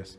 Yes.